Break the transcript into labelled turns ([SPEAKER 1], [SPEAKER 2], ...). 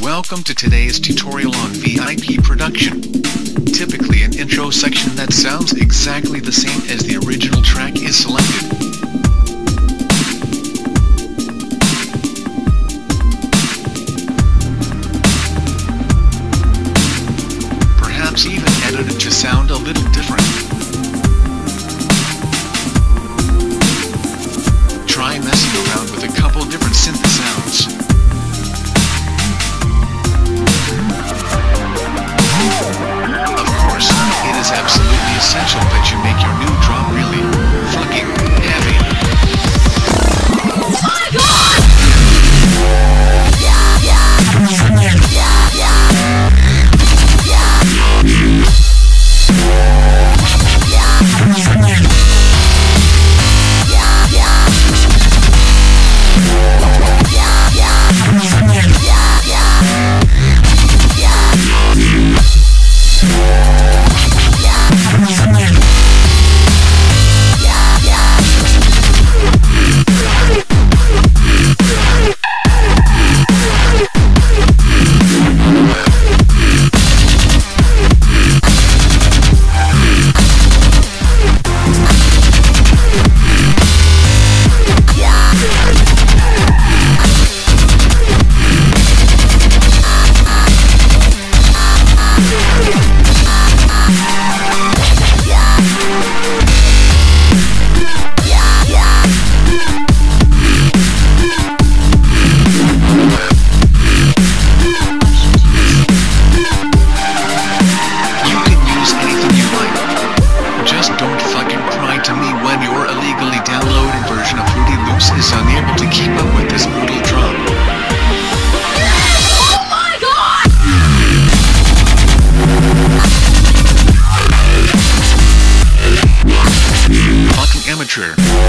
[SPEAKER 1] Welcome to today's tutorial on VIP production. Typically an intro section that sounds exactly the same as the original track is selected. Perhaps even edited to sound a little different.
[SPEAKER 2] Yeah!